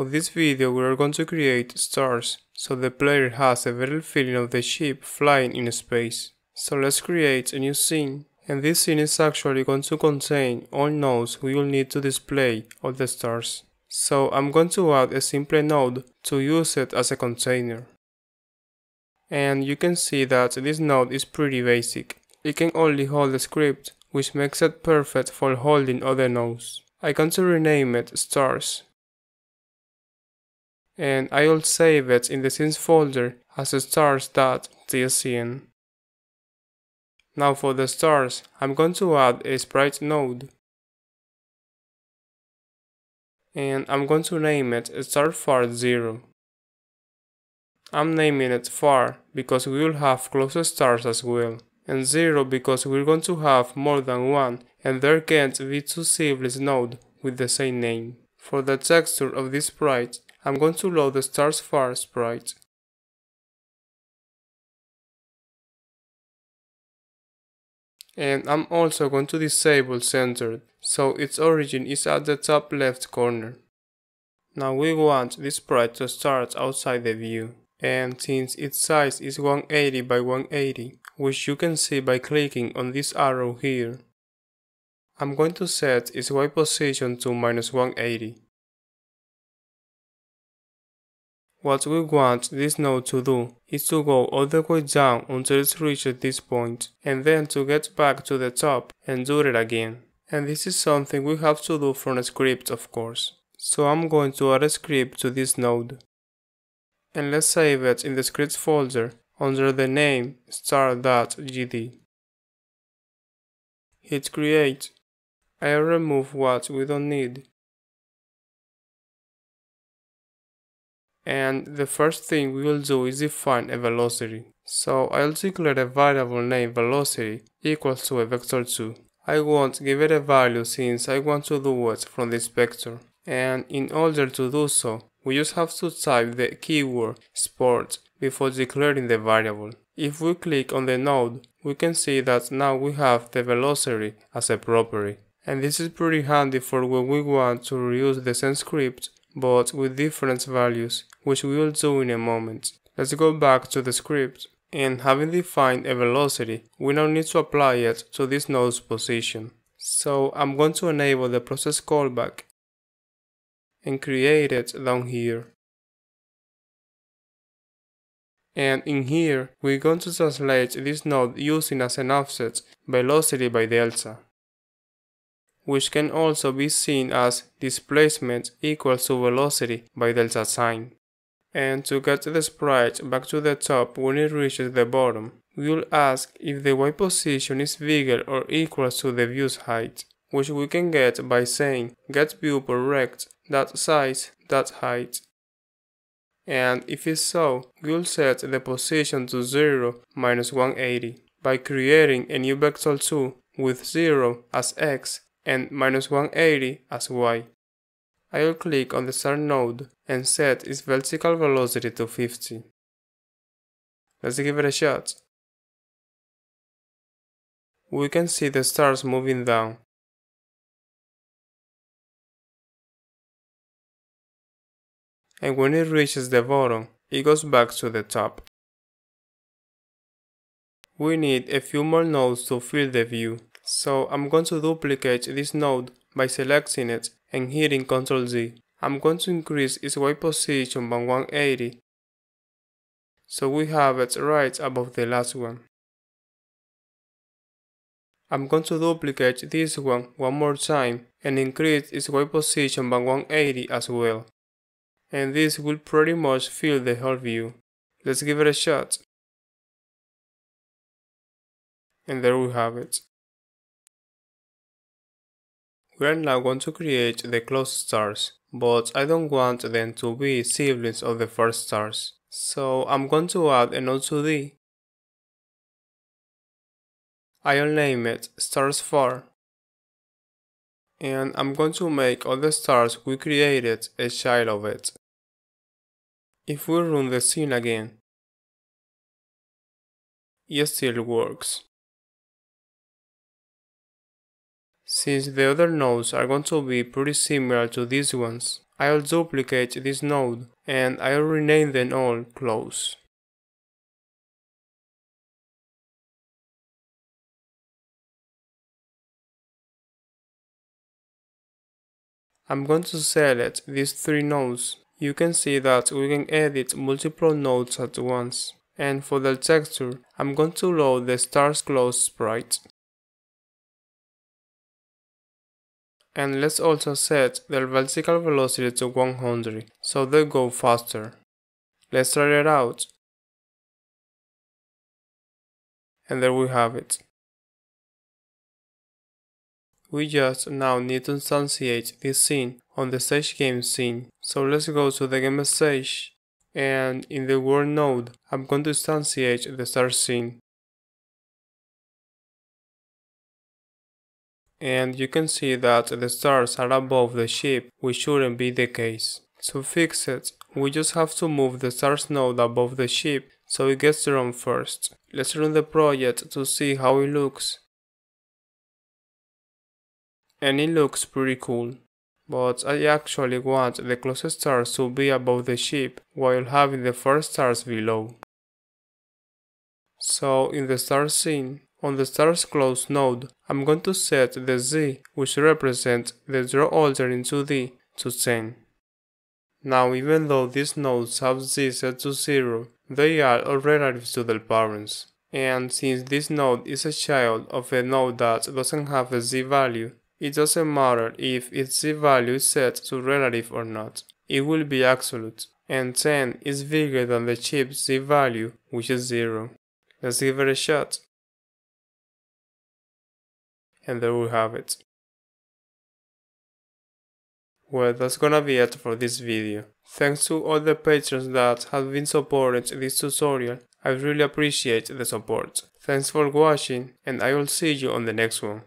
For this video we are going to create stars, so the player has a better feeling of the ship flying in space. So let's create a new scene, and this scene is actually going to contain all nodes we will need to display all the stars. So I'm going to add a simple node to use it as a container. And you can see that this node is pretty basic. It can only hold a script, which makes it perfect for holding other nodes. I going to rename it stars and I'll save it in the scenes folder as stars.tscn. Now for the stars, I'm going to add a sprite node. And I'm going to name it starFar0. I'm naming it far because we will have closer stars as well, and 0 because we're going to have more than one and there can't be two siblings node with the same name. For the texture of this sprite, I'm going to load the stars far sprite. And I'm also going to disable centered, so its origin is at the top left corner. Now we want this sprite to start outside the view, and since its size is 180 by 180, which you can see by clicking on this arrow here, I'm going to set its Y position to minus 180. What we want this node to do is to go all the way down until it reaches this point, and then to get back to the top and do it again. And this is something we have to do from a script of course. So I'm going to add a script to this node. And let's save it in the scripts folder under the name star.gd. Hit create. I'll remove what we don't need and the first thing we will do is define a velocity. So I'll declare a variable named velocity equals to a vector2. I won't give it a value since I want to do it from this vector. And in order to do so, we just have to type the keyword export before declaring the variable. If we click on the node, we can see that now we have the velocity as a property. And this is pretty handy for when we want to reuse the same script but with different values, which we will do in a moment. Let's go back to the script, and having defined a velocity, we now need to apply it to this node's position. So I'm going to enable the process callback and create it down here. And in here, we're going to translate this node using as an offset velocity by delta which can also be seen as displacement equals to velocity by delta sign. And to get the sprite back to the top when it reaches the bottom, we will ask if the y position is bigger or equal to the view's height, which we can get by saying getViewPorRect.size.height. And if it's so, we'll set the position to 0 minus 180 by creating a new vector 2 with 0 as x and minus 180 as y. I will click on the star node and set its vertical velocity to 50. Let's give it a shot. We can see the stars moving down. And when it reaches the bottom, it goes back to the top. We need a few more nodes to fill the view. So I'm going to duplicate this node by selecting it and hitting Ctrl D. I'm going to increase its Y position by 180 so we have it right above the last one. I'm going to duplicate this one one more time and increase its Y position by 180 as well. And this will pretty much fill the whole view. Let's give it a shot. And there we have it. We are now going to create the close stars, but I don't want them to be siblings of the first stars. So I'm going to add a node 2D. I'll name it stars far. And I'm going to make all the stars we created a child of it. If we run the scene again, it still works. Since the other nodes are going to be pretty similar to these ones, I'll duplicate this node and I'll rename them all close. I'm going to select these three nodes. You can see that we can edit multiple nodes at once. And for the texture, I'm going to load the stars close sprite. And let's also set their vertical velocity to 100, so they go faster. Let's try it out. And there we have it. We just now need to instantiate this scene on the stage game scene. So let's go to the game stage and in the world node I'm going to instantiate the star scene. And you can see that the stars are above the ship, which shouldn't be the case. To fix it, we just have to move the stars node above the ship so it gets drawn first. Let's run the project to see how it looks and it looks pretty cool. But I actually want the closest stars to be above the ship while having the first stars below. So in the star scene, on the stars close node, I'm going to set the z, which represents the draw order in 2D, to 10. Now even though these nodes have z set to 0, they are all relatives to their parents. And since this node is a child of a node that doesn't have a z value, it doesn't matter if its z-value is set to relative or not. It will be absolute, and 10 is bigger than the chip's z-value, which is 0. Let's give it a shot. And there we have it. Well, that's gonna be it for this video. Thanks to all the patrons that have been supporting this tutorial, I really appreciate the support. Thanks for watching and I will see you on the next one.